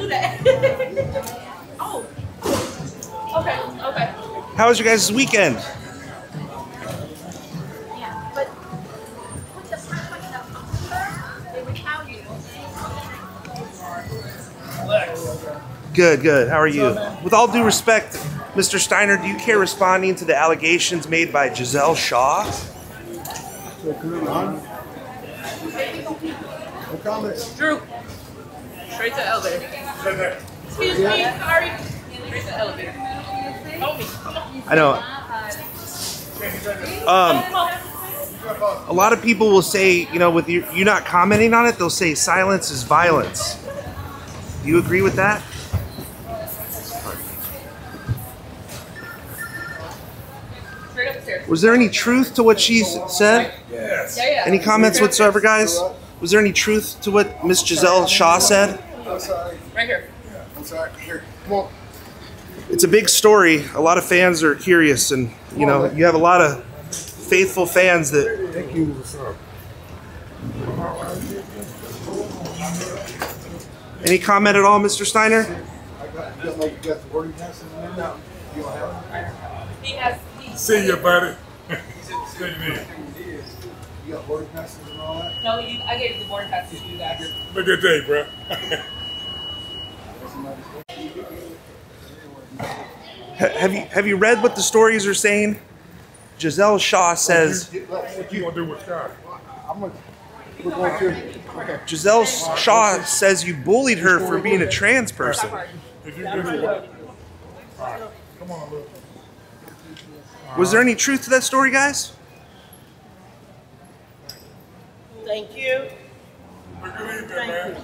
do that. oh. Okay. Okay. How was your guys' weekend? Yeah, but with the person in the they would tell you. Good, good. How are you? With all due respect, Mr. Steiner, do you care responding to the allegations made by Gisele Shaw? No comments. Drew. Straight to elevator. Excuse me, sorry. Straight the elevator. Help me. Come on. I know. Um, a lot of people will say, you know, with you, you not commenting on it, they'll say silence is violence. Do you agree with that? Straight up the stairs. Was there any truth to what she said? Yeah, yeah. Any comments whatsoever, guys? Was there any truth to what Miss Gisele Shaw said? I'm sorry. Right here. I'm sorry. Here, come on. It's a big story. A lot of fans are curious, and you know, you have a lot of faithful fans that. Thank you. Any comment at all, Mr. Steiner? I got, you got, like, you got the wording passes in there now? You don't have He has. He, See you, buddy. See you then. it? You got wording passes and all that? no, you, I gave the boarding pass to you guys. Look at that, bro. Have you have you read what the stories are saying? Gisele Shaw says what you gonna do with Scott? I'm gonna, we're going to, okay. Gisele Shaw says you bullied her for being a trans person. Did you do what? Come on. Was there any truth to that story, guys? Thank you. Good evening, man.